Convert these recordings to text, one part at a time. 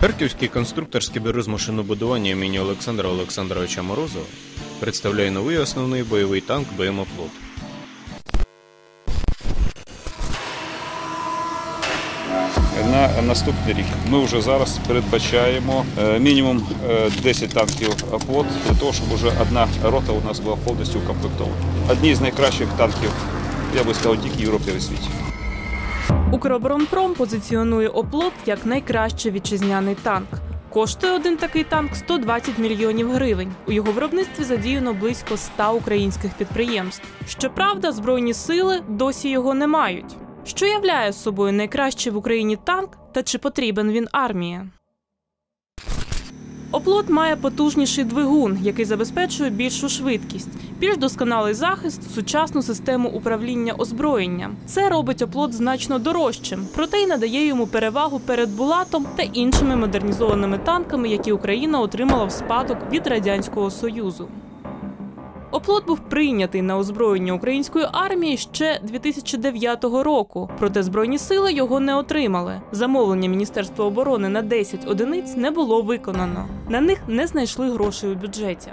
Харківський конструкторський бюро з машинобудування імені Олександра Олександровича Морозова представляє новий основний бойовий танк БМ «Оплот». на наступний рік. Ми вже зараз передбачаємо е, мінімум е, 10 танків АПОД для того, щоб вже одна рота у нас була повністю укомплектована. Одні з найкращих танків, я би сказав, тільки в Європі і світі. Укроборонпром позиціонує оплот як найкращий вітчизняний танк. Коштує один такий танк 120 мільйонів гривень. У його виробництві задіяно близько 100 українських підприємств. Щоправда, збройні сили досі його не мають. Що являє собою найкращий в Україні танк та чи потрібен він армії? Оплот має потужніший двигун, який забезпечує більшу швидкість, більш досконалий захист, сучасну систему управління озброєнням. Це робить оплот значно дорожчим, проте й надає йому перевагу перед Булатом та іншими модернізованими танками, які Україна отримала в спадок від радянського союзу. Оплот був прийнятий на озброєння української армії ще 2009 року, проте збройні сили його не отримали. Замовлення Міністерства оборони на 10 одиниць не було виконано. На них не знайшли грошей у бюджеті.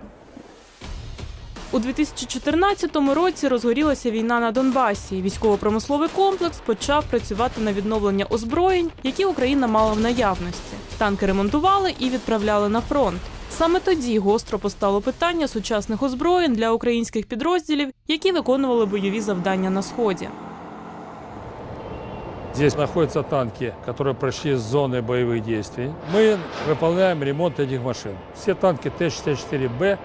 У 2014 році розгорілася війна на Донбасі. Військово-промисловий комплекс почав працювати на відновлення озброєнь, які Україна мала в наявності. Танки ремонтували і відправляли на фронт. Саме тоді гостро постало питання сучасних озброєнь для українських підрозділів, які виконували бойові завдання на сході. Здесь находятся танки, которые прошли с зоны боевых действий. Мы выполняем ремонт этих машин. Все танки Т-64Б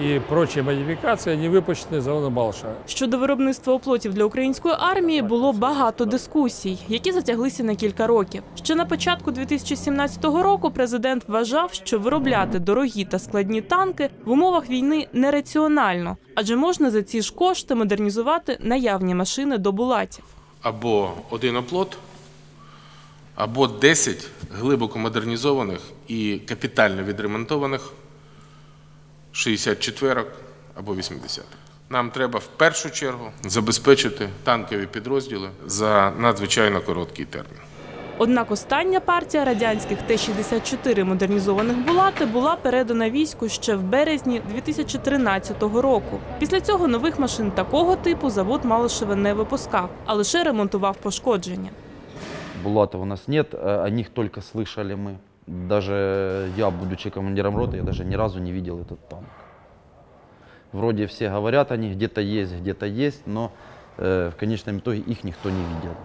и прочие модификации, они выпущены из завода Балша. Щодо виробництва оплотів для української армії було багато дискусій, які затяглися на кілька років. Ще на початку 2017 року президент вважав, що виробляти дорогі та складні танки в умовах війни нераціонально, адже можна за ці ж кошти модернізувати наявні машини до булатів. або один оплот, або 10 глибоко модернізованих і капітально відремонтованих 64-ок або 80-ок. Нам треба в першу чергу забезпечити танкові підрозділи за надзвичайно короткий термін. Однак остання партія радянських Т-64 модернізованих булати була передана війську ще в березні 2013 року. Після цього нових машин такого типу завод Малишеве не випускав, а лише ремонтував пошкодження. Булатов у нас нет, э, о них только слышали мы. Даже я, будучи командиром роты, я даже ни разу не видел этот танк. Вроде все говорят о них, где-то есть, где-то есть, но э, в конечном итоге их никто не видел.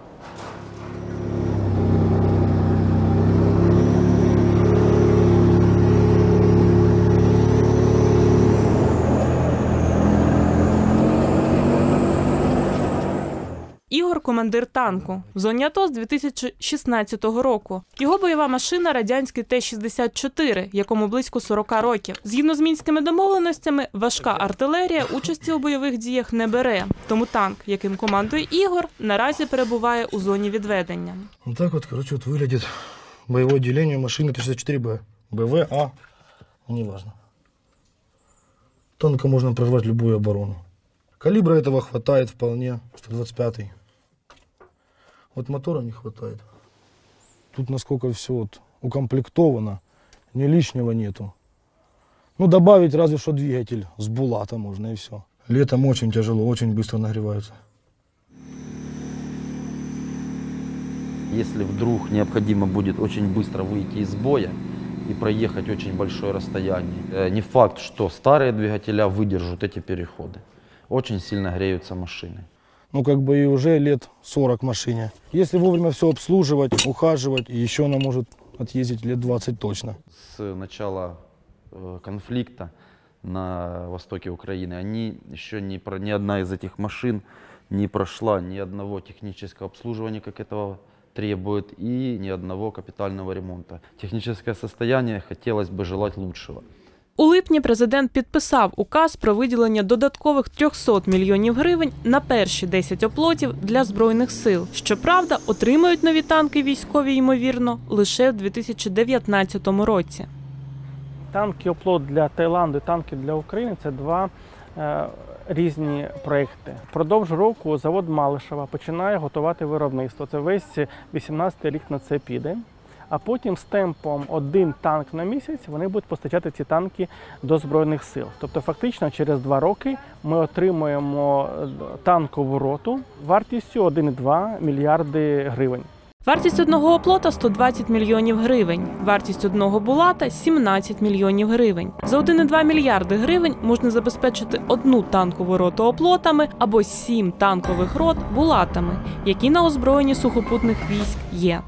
Ігор командир танку в зоні АТО з 2016 року. Його бойова машина радянський Т-64, якому близько 40 років. Згідно з мінськими домовленостями, важка артилерія участі у бойових діях не бере. Тому танк, яким командує Ігор, наразі перебуває у зоні відведення. Вот так вот, короче, вот выглядит боевое отделение машины Т-64Б. БВ, А, неважно. Танка можно прорвать любую оборону. Калибра этого хватает вполне, 125-й. Вот мотора не хватает. Тут насколько все вот укомплектовано, ни лишнего нету. Ну, добавить разве что двигатель с булата можно и все. Летом очень тяжело, очень быстро нагревается. Если вдруг необходимо будет очень быстро выйти из боя и проехать очень большое расстояние, э, не факт, что старые двигателя выдержат эти переходы. Очень сильно греются машины. Ну, как бы и уже лет 40 машине. Если вовремя все обслуживать, ухаживать, еще она может отъездить лет 20 точно. С начала э, конфликта на востоке Украины они еще не про ни одна из этих машин не прошла ни одного технического обслуживания, как этого требует, и ни одного капитального ремонта. Техническое состояние хотелось бы желать лучшего. У липні президент підписав указ про виділення додаткових 300 мільйонів гривень на перші 10 оплотів для збройних сил. Щоправда, отримають нові танки військові ймовірно лише в 2019 році. Танки оплот для Таїланду танки для України це два е, різні проекти. Впродовж року завод Малишева починає готувати виробництво. Це весь 18 рік на це піде. А потім з темпом один танк на місяць вони будуть постачати ці танки до збройних сил. Тобто, фактично, через два роки ми отримуємо е, танкову роту вартістю 1,2 мільярди гривень. Вартість одного оплота 120 мільйонів гривень. Вартість одного булата 17 мільйонів гривень. За 1,2 мільярди гривень можна забезпечити одну танкову роту оплотами або сім танкових рот булатами, які на озброєнні сухопутних військ є.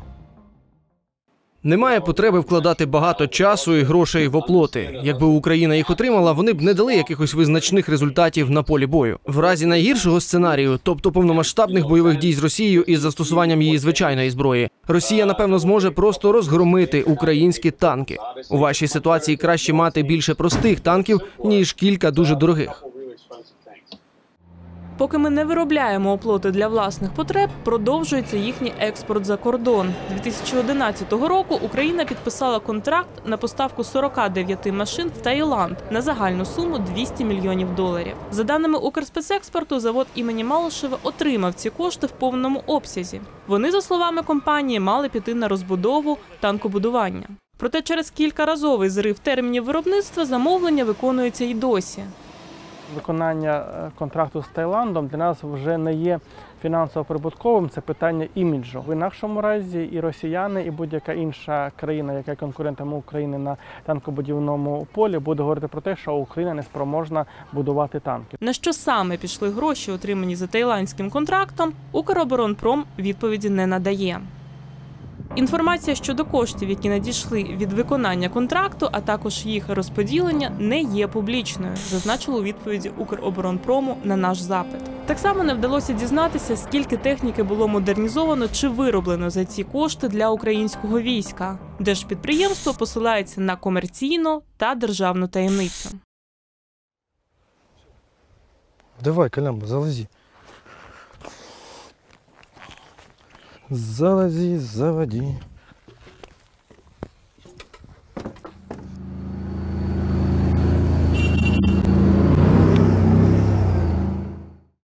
Немає потреби вкладати багато часу і грошей в оплоти. Якби Україна їх отримала, вони б не дали якихось визначних результатів на полі бою. В разі найгіршого сценарію, тобто повномасштабних бойових дій з Росією із застосуванням її звичайної зброї, Росія напевно зможе просто розгромити українські танки. У вашій ситуації краще мати більше простих танків ніж кілька дуже дорогих. Поки ми не виробляємо оплоти для власних потреб, продовжується їхній експорт за кордон. 2011 року Україна підписала контракт на поставку 49 машин в Таїланд на загальну суму 200 мільйонів доларів. За даними Укрспецекспорту, завод імені Малишева отримав ці кошти в повному обсязі. Вони, за словами компанії, мали піти на розбудову танкобудування. Проте через кількаразовий зрив термінів виробництва замовлення виконується й досі. Виконання е, контракту з Таїландом для нас вже не є фінансово прибутковим, це питання іміджу. В інакшому разі і росіяни, і будь-яка інша країна, яка є конкурентом України на танкобудівному полі, буде говорити про те, що Україна не спроможна будувати танки. На що саме пішли гроші, отримані за таїландським контрактом, Укроборонпром відповіді не надає. Інформація щодо коштів, які надійшли від виконання контракту, а також їх розподілення, не є публічною, зазначило у відповіді Укроборонпрому на наш запит. Так само не вдалося дізнатися, скільки техніки було модернізовано чи вироблено за ці кошти для українського війська. Держпідприємство посилається на комерційну та державну таємницю. Давай, Колямба, залази. Залази, заводи.